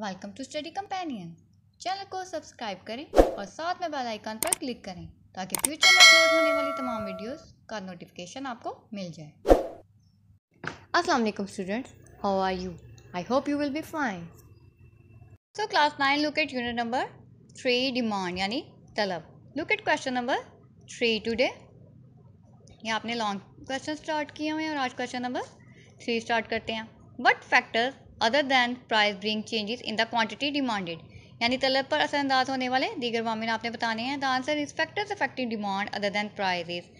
Welcome to study companion channel को subscribe करें और साथ में बेल आइकन पर क्लिक करें ताकि फ्यूचर में अपलोड होने वाली तमाम वीडियोस का नोटिफिकेशन आपको मिल जाए। अस्सलाम वालेकुम students how are you I hope you will be fine so class nine look at unit number three demand यानी तलब। Look at question number three today ये आपने लॉन्ग क्वेश्चन स्टार्ट किए हुए हैं और आज क्वेश्चन नंबर थ्री स्टार्ट करते हैं। What factors other than price bring changes in the quantity demanded यानी तलब पर असरअंदाज होने वाले दीगर मामिन आपने बताने हैं। The answer is factors affecting demand other than prices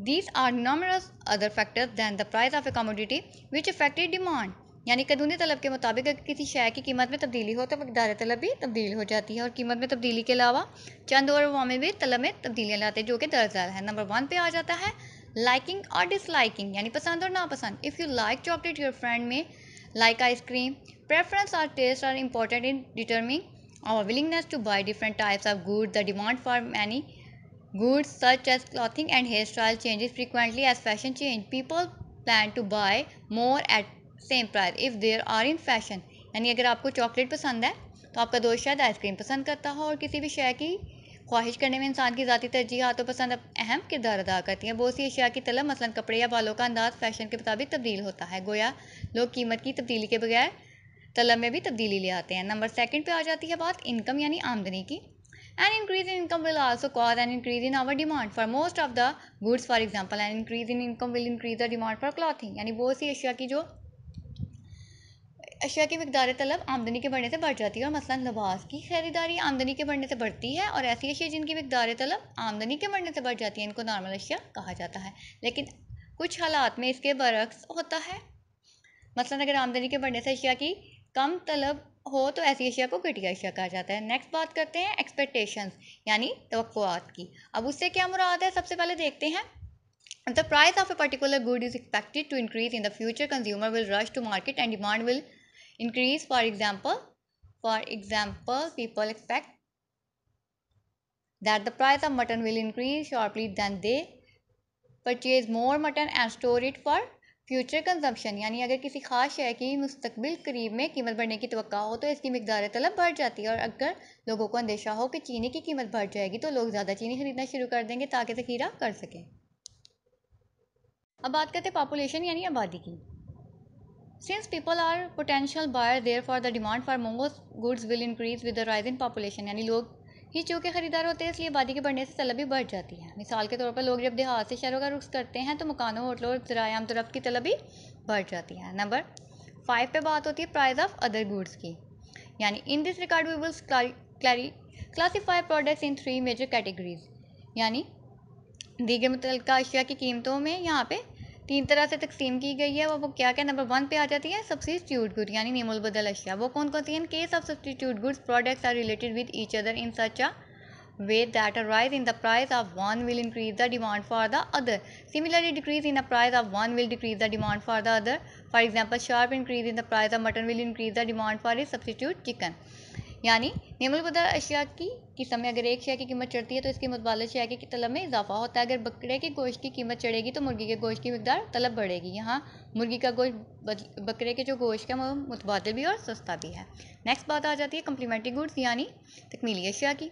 these are numerous other factors than the price of a commodity which affected demand यानी कदूनी तलब के मुताबिक अगर किसी शय की कीमत में तब्दीली हो तो मकदार तलब भी तब्दील हो जाती है। और कीमत में तब्दीली के अलावा चंद और वामिल भी तलब में तब्दीलियाँ लाते हैं, जो कि दर्जा है। नंबर वन पे आ जाता है लाइकिंग और डिसलाइकिंग यानी पसंद और नापसंद। If you like chocolate your friend may like ice cream. Preference or taste are important in determining our willingness to buy different types of goods. The demand for many goods such as clothing and hairstyle changes frequently as fashion change. People plan to buy more at same price if they are in fashion. यानी अगर आपको chocolate पसंद है तो आपका दोस्त शायद ice cream पसंद करता हो और किसी भी शय की ख्वाहिश करने में इंसान की ज़ाती तरजीहतों पसंद अहम किरदार अदा करती हैं। बहुत सी अशिया की तलब, मसलन कपड़े या बालों का अंदाज फ़ैशन के मुताबिक तब्दील होता है। गोया, लोग कीमत की तब्दीली के बगैर तलब में भी तब्दीली ले आते हैं। नंबर सेकंड पे आ जाती है बात इनकम यानी आमदनी की। An increase in income will also cause an increase in our demand for most of the goods for example an increase in income will increase the demand for clothing यानी बहुत सी अशिया की जो अशिया की मकदार तलब आमदनी के बढ़ने से बढ़ जाती है और मसलन लिबास की खरीदारी आमदनी के बढ़ने से बढ़ती है और ऐसी अशिया जिनकी मकदार तलब आमदनी के बढ़ने से बढ़ जाती है, इनको नॉर्मल अशिया कहा जाता है। लेकिन कुछ हालात में इसके बरक्स होता है। मसलन अगर आमदनी के बढ़ने से अशिया की कम तलब हो तो ऐसी अशिया को घटिया अशिया कहा जाता है। नेक्स्ट बात करते हैं एक्सपेक्टेशंस यानी तो की। अब उससे क्या मुराद है? सबसे पहले देखते हैं। The price of a particular good is expected to increase in the future consumer will rush to market and demand will increase, for example for example, people expect that the price of mutton will increase sharply than they purchase more mutton and store it for future consumption यानी अगर किसी खास शय की मुस्तबिल करीब में कीमत बढ़ने की तो हो तो इसकी मकदार तलब बढ़ जाती है और अगर लोगों को अंदेशा हो कि चीनी की कीमत बढ़ जाएगी तो लोग ज़्यादा चीनी खरीदना शुरू कर देंगे ताकि ज़खीरा कर सकें। अब बात करते हैं पॉपुलेशन यानी आबादी की। Since people are potential buyer, therefore the demand for most goods will increase with the rise in population. यानी लोग ही चूँकि ख़रीदार होते हैं इसलिए आबादी के बढ़ने से तलब भी बढ़ जाती है। मिसाल के तौर पर लोग जब देहात से शहरों का रुख करते हैं तो मकानों होटलों और जरायाम तरफ़ की तलब भी बढ़ जाती है। नंबर फाइव पे बात होती है प्राइस ऑफ़ अदर गुड्स की। यानी in this record we will classify products in three major categories यानी दीगर मुतल अशिया की कीमतों में यहाँ पे तीन तरह से तकसीम की गई है, वो वो क्या क्या नंबर वन पे आ जाती है? सब्सिट्यूट गुड यानी निमोल बदल अशिया। वो कौन कौन सी in case of substitute goods products are related with each other in such a way that rise in the price of one will increase the demand for the other similarly decrease in the price of one will decrease the demand for the other for example sharp increase in the price of mutton will increase the demand for its substitute chicken यानी निमुलबदर अशिया की किस्म में अगर एक शय की कीमत चढ़ती है तो इसके मुतबाल शेयर की तलब में इजाफा होता है। अगर बकरे के गोश्त की कीमत चढ़ेगी तो मुर्गी के गोश्त की मकदार तलब बढ़ेगी। यहाँ मुर्गी का गोश्त बकरे के जो गोश्त है वो मुतबादल भी और सस्ता भी है। नेक्स्ट बात आ जाती है कम्प्लीमेंट्री गुड्स यानी तकमीली अशिया की।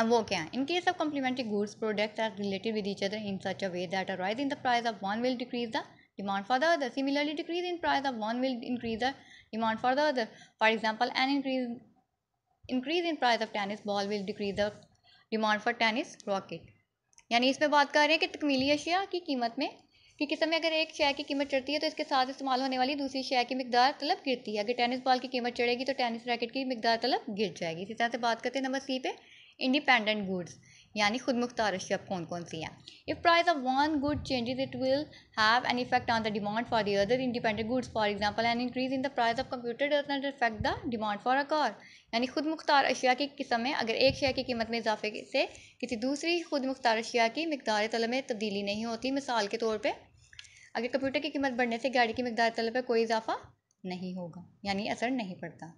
अब वो क्या है? In case of complementary goods products are related with each other in such a way that a rise in the price of one will decrease the demand for the other. Similarly, decrease in price of one will increase the demand for the other. For example, increase in price of tennis ball will decrease the demand for tennis racket यानी इसमें बात कर रहे हैं कि तकमीली अशिया की कीमत में कि किसी में अगर एक शेयर की कीमत चढ़ती है तो इसके साथ इस्तेमाल होने वाली दूसरी शेयर की मकदार तलब गिरती है। अगर टेनिस बॉल की कीमत चढ़ेगी तो टेनिस रैकेट की मकदार तलब गिर जाएगी। इसी तरह से बात करते हैं नंबर सी पे इंडिपेंडेंट गुड्स यानी खुद मुख्तार अशिया कौन कौन सी हैं? If price of one good changes it will have an effect on the demand for the other independent goods for example an increase in the price of computer does not affect the demand for a car यानी खुद मुख्तार अशिया की किस्म में अगर एक share की कीमत में इजाफे से किसी दूसरी खुद मुख्तार अशिया की मकदार तलब में तब्दीली नहीं होती, मिसाल के तौर पर अगर कंप्यूटर की कीमत बढ़ने से गाड़ी की मकदार तलब पर कोई इजाफा नहीं होगा, यानी असर नहीं पड़ता।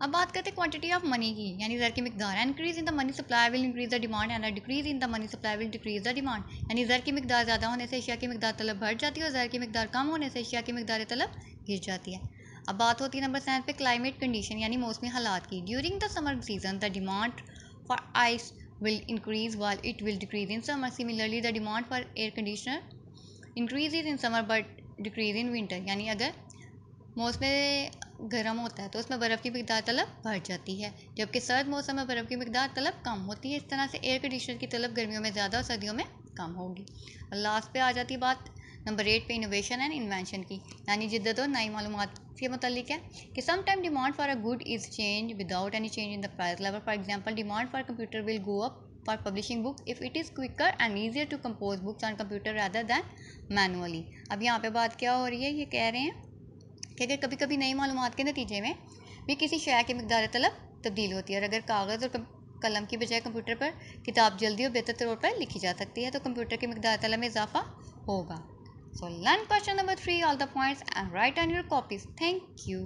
अब बात करते हैं क्वांटिटी ऑफ़ मनी की यानी ज़र की मकदार increase in the money supply will increase the demand and decrease in the money supply will decrease the demand यानी ज़र की मकदार ज़्यादा होने से एशिया की मकदार तलब बढ़ जाती है और ज़र की मकदार कम होने से एशिया की मकदार तलब गिर जाती है। अब बात होती है नंबर सेवन पे क्लाइमेट कंडीशन यानी मौसमी हालात की। During the summer season the demand for ice will increase while it will decrease in summer. Similarly, the demand for air conditioner increases in summer but decrease in winter यानी अगर मौसम गर्म होता है तो उसमें बर्फ़ की मकदार तलब बढ़ जाती है। जबकि सर्द मौसम में बर्फ़ की मकदार तलब कम होती है, इस तरह से एयर कंडीशनर की तलब गर्मियों में ज़्यादा और सर्दियों में कम होगी। और लास्ट पे आ जाती है बात नंबर एट पे इनोवेशन एंड इन्वेंशन की। यानी जिद्दत और नई मालूम के मतलब है कि some time demand for a good is change without any change in the price level for example demand for computer will go up for publishing book if it is quicker and easier to compose books on computer rather than manually अब यहाँ पे बात क्या हो रही है? ये कह रहे हैं कि अगर कभी कभी नई मालूम के नतीजे में भी किसी शय की मकदार तलब तब्दील होती है और अगर कागज़ और कलम की बजाय कंप्यूटर पर किताब जल्दी और बेहतर तौर पर लिखी जा सकती है तो कंप्यूटर की मकदार तलब में इजाफा होगा so learn question number three all the points and write on your copies thank you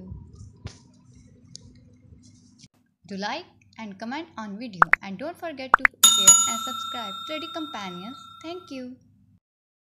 Do like and comment on video and don't forget to share and subscribe Study Companions. Thank you.